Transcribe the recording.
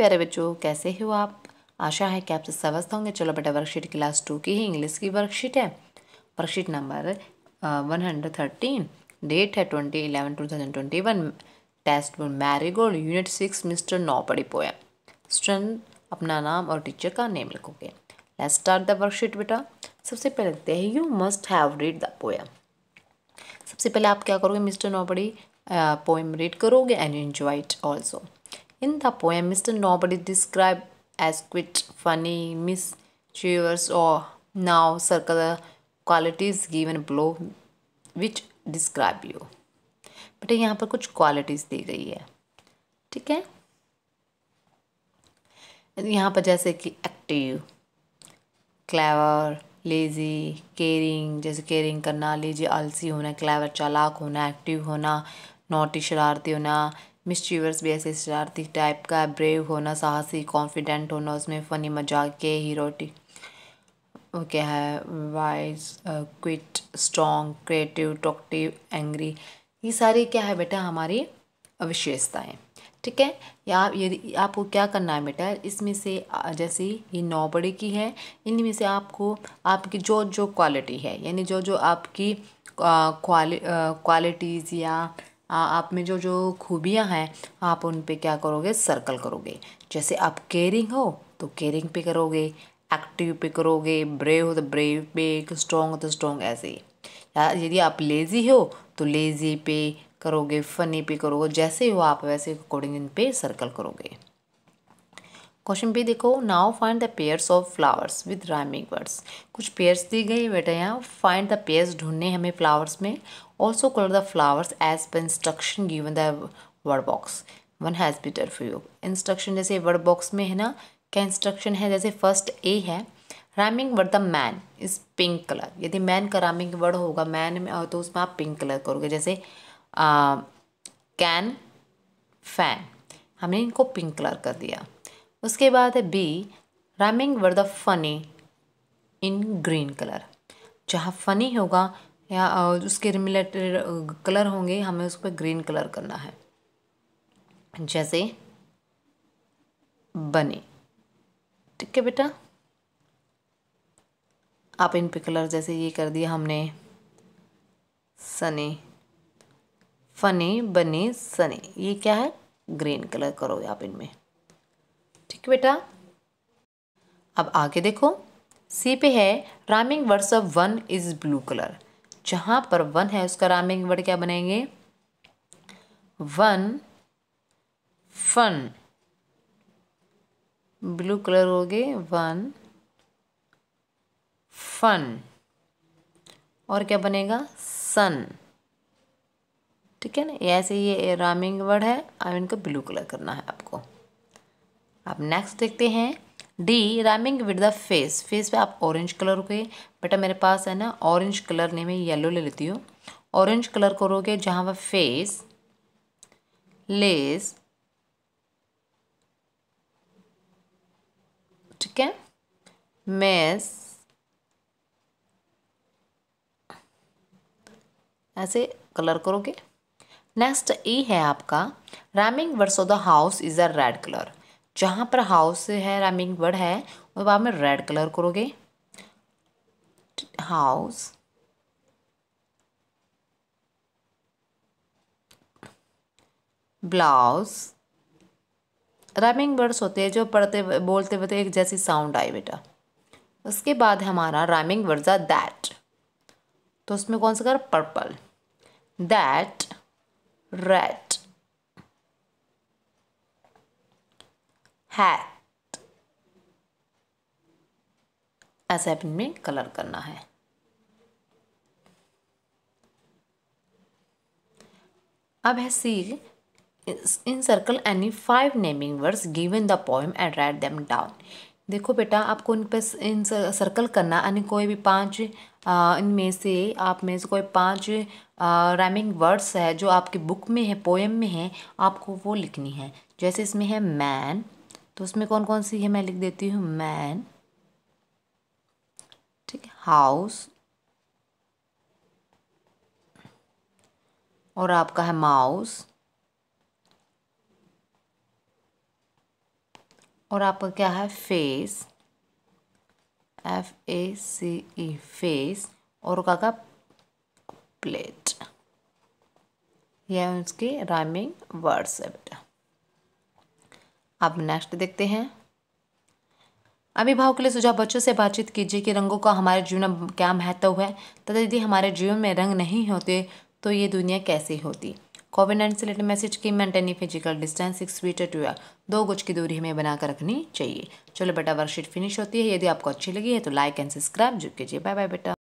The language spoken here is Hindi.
प्यारे बच्चों, कैसे हो आप? आशा है कि आपसे समझते होंगे। चलो बेटा वर्कशीट क्लास टू की ही इंग्लिश की वर्कशीट है। Worksheet number one hundred thirteen date है twenty eleven two thousand twenty one test book Marigold unit six mister nobody पोया स्टूडेंट अपना नाम और टीचर का नेम लिखोगे। लेट्स स्टार्ट द वर्कशीट बेटा। सबसे पहले देखते हैं you must have read the poem सबसे पहले आप क्या करोगे मिस्टर नोबडी पोएम रीड करोगे and enjoy it also the poem mister Nobody describe as quite funny mischievous और now circle qualities given below which describe you बेटा यहाँ पर कुछ क्वालिटीज़ दी गई है। ठीक है? यहाँ पर जैसे कि एक्टिव क्लेवर लेज़ी केयरिंग जैसे केयरिंग करना लेजी आलसी होना क्लेवर चालाक होना एक्टिव होना नोटी शरारती होना मिस्चीवर्स भी ऐसे शरारती टाइप का ब्रेव होना, साहसी कॉन्फिडेंट होना, उसमें फ़नी मज़ाक के हीरोटिक क्या है? Wise quite strong creative talkative angry ये सारी क्या है बेटा? हमारी विशेषताएँ ठीक है? या यदि, आपको क्या करना है बेटा? इसमें से जैसे ये नौ बड़े की है, इनमें से आपको, आपकी जो जो क्वालिटी है, यानी जो जो आपकी क्वालिटीज़ या आप में जो जो खूबियाँ हैं, आप उन पे क्या करोगे? सर्कल करोगे। जैसे आप केयरिंग हो तो केयरिंग पे करोगे एक्टिव पे करोगे ब्रेव हो तो ब्रेव पे स्ट्रॉन्ग हो तो स्ट्रॉन्ग ऐसे। या यदि आप लेज़ी हो तो लेज़ी पे करोगे फनी पे करोगे, जैसे हो आप, वैसे अकॉर्डिंग इन पे सर्कल करोगे। क्वेश्चन पे देखो now find the pairs of flowers with rhyming words कुछ पेयर्स दी गई, बेटा, यहाँ फाइंड द पेयर्स ढूँढने हमें फ्लावर्स में। Also colour the flowers as per instruction given the word box one has bitter for you instruction जैसे वर्ड बॉक्स में है ना, क्या इंस्ट्रक्शन है? जैसे फ़र्स्ट ए है rhyming word the man is pink colour यदि मैन का राइमिंग वर्ड होगा मैन में तो उसमें आप पिंक कलर करोगे। जैसे कैन फ़ैन हमने इनको पिंक कलर कर दिया। उसके बाद है B rhyming word the funny in green colour जहाँ फनी होगा या उसके रिलेटेड कलर होंगे, हमें उस पर ग्रीन कलर करना है। जैसे, बने। ठीक है बेटा? आप इन पे कलर जैसे ये कर दिया हमने। सनी। फनी, बनी, सनी। ये क्या है? ग्रीन कलर करोगे आप इनमें। ठीक है बेटा? अब आगे देखो। सी पे है rhyming words of one is blue colour जहाँ पर वन है, उसका रामिंग वर्ड क्या बनेंगे? वन फन ब्लू कलर हो गए वन फन और क्या बनेगा? सन ठीक है ना? ऐसे ये रामिंग वर्ड है, अब इनको ब्लू कलर करना है आपको। अब नेक्स्ट देखते हैं। D rhyming with the face face पे आप ऑरेंज कलर के बेटा मेरे पास है ना ऑरेंज कलर नहीं, मैं येलो ले लेती हूँ। ऑरेंज कलर करोगे जहाँ पर फेस लेस ठीक है? मेस ऐसे कलर करोगे। नेक्स्ट ई है आपका। Rhyming words of the house is a red colour जहाँ पर हाउस है रैमिंग वर्ड है वो आप में रेड कलर करोगे। हाउस ब्लाउज रैमिंग वर्ड्स होते हैं जो पढ़ते, बोलते हुए एक जैसी साउंड आई बेटा। उसके बाद हमारा रैमिंग वर्ड्स आर दैट तो उसमें कौन सा कर? पर्पल दैट rat ऐसे अपन में कलर करना है। अब है C encircle any five naming words given the poem and write them down देखो बेटा, आपको इन पर इन सर्कल करना यानी कोई भी पाँच इनमें से, आप में से कोई पाँच राइमिंग वर्ड्स है जो आपकी बुक में है पोएम में है, आपको वो लिखनी है। जैसे इसमें है मैन तो उसमें कौन कौन सी है मैं लिख देती हूँ? मैन ठीक है हाउस और आपका है माउस और आपका क्या है? Face F A C E face और का का? प्लेट यह उसके राइमिंग वर्ड्स है बेटा। अब नेक्स्ट देखते हैं। अभिभावक के लिए सुझाव, बच्चों से बातचीत कीजिए कि रंगों का हमारे जीवन में क्या महत्व है। तथा यदि हमारे जीवन में रंग नहीं होते तो ये दुनिया कैसी होती? कोविड नाइन्टीन से रिलेटेड मैसेज की maintaining physical distance six feet to दो गुज की दूरी हमें बनाकर रखनी चाहिए। चलो बेटा वर्कशीट फिनिश होती है। यदि आपको अच्छी लगी है तो लाइक एंड सब्सक्राइब जो कीजिए। बाय बाय बेटा।